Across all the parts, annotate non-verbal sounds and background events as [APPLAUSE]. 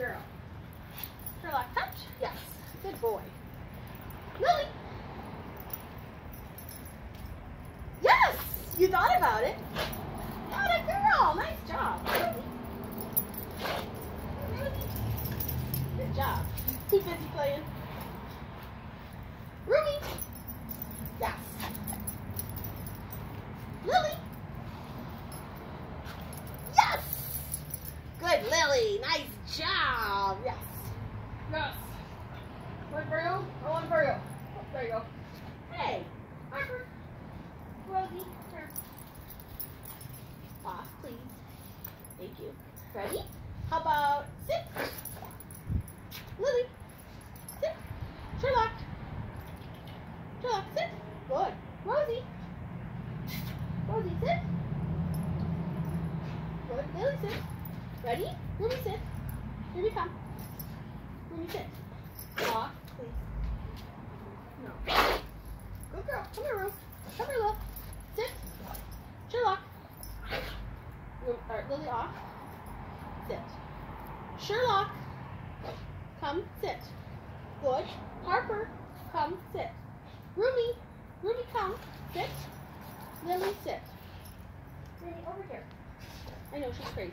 girl. Sherlock, touch. Yes. Good boy. Lily. Yes! You thought about it. Not a girl. Nice job. Good job. Too busy playing. Ruby. Yes. Lily. Yes! Nice job. Yes. Yes. One for you or one for you? Oh, there you go. Hey, Harper. Rosie. Off, please. Thank you. Ready? How about sit? Lily. Sit. Sherlock. Sherlock, sit. Good. Rosie. Rosie, sit. Good. Lily, sit. Ready? Ruby, sit. Ruby, come. Ruby, sit. Off, please. No. Good girl. Come here, Rose. Come here, Lil. Sit. Sherlock. Or, Lily, off. Sit. Sherlock. Come, sit. Good. Harper. Come, sit. Ruby. Ruby, come. Sit. Lily, sit. Lily, over here. I know she's crazy.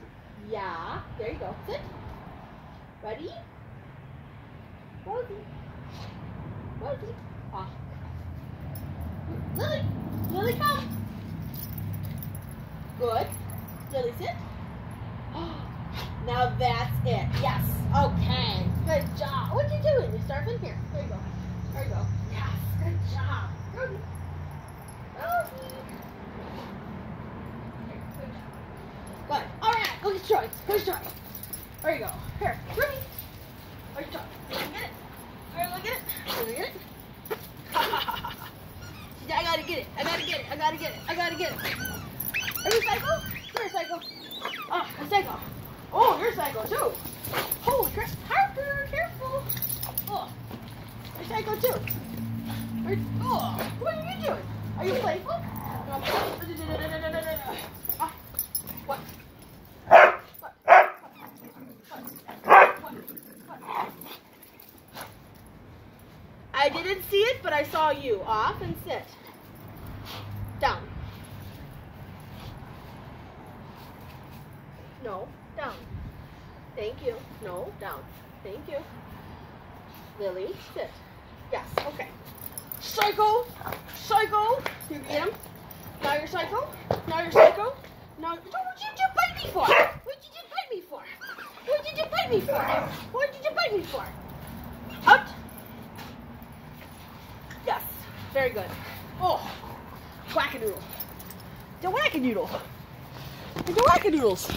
Yeah. There you go. Sit. Ready? Rosie. Rosie. Off. Ah. Lily. Lily, come. Good. Lily, sit. [GASPS] Now that's it. Yes. Okay. Good job. What you doing? You start from here. There you go. There you go. Yes. Good job. Rosie. Rosie. Here, Good job. Good. Get Troy. Where's Troy? There you go. Here. Ruby. Where's Troy? Look it. All right, look at it. Look at it. [LAUGHS] I gotta get it. I gotta get it. I gotta get it. I gotta get it. Are you psycho? You're a psycho. Oh, a psycho. Oh, you're psycho too. Holy crap. Harper, careful. Oh, you're psycho too. Are- Oh, what are you doing? Are you playful? No. Ah, What? What? What? What? What? I didn't see it, but I saw you. Off and sit. Down. No, down. Thank you. No, down. Thank you. Lily, sit. Yes, okay. Psycho! Psycho! You get him? Now you're psycho? Now you're psycho? Now, what did you bite me for? What did you bite me for? What did you bite me for? What did you bite me for? Out! Yes, very good. Oh, whack-a-doodle. The whack-a-doodle. The whack-a-doodles.